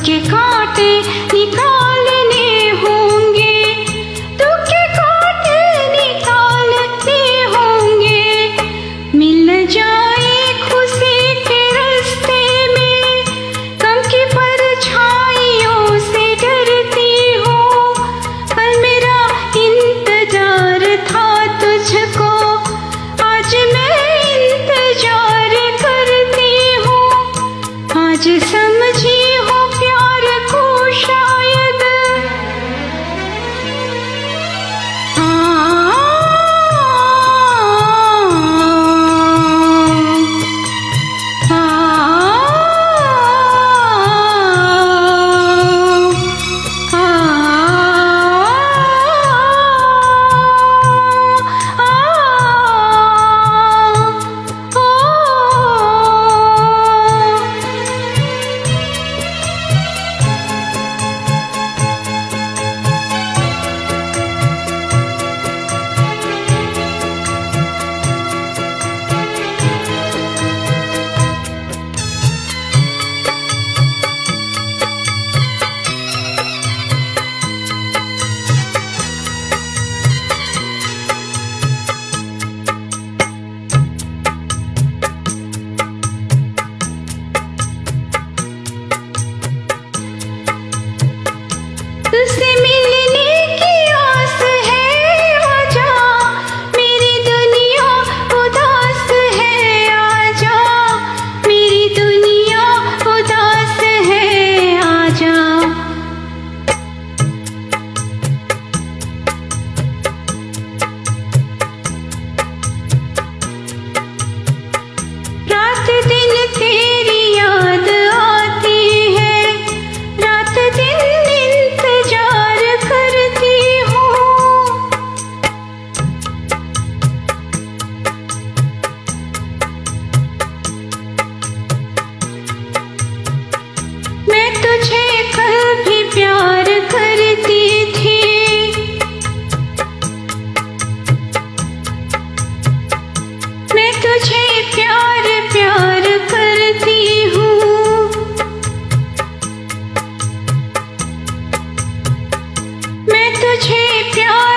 के कांटे निकालने होंगे। दुख के कांटे निकालने होंगे। मिल जाए खुशी के रास्ते में गम की परछाइयों से डरती हो। कल मेरा इंतज़ार था तुझको, आज मैं इंतज़ार करती हूँ। आज समझी तुझे प्यार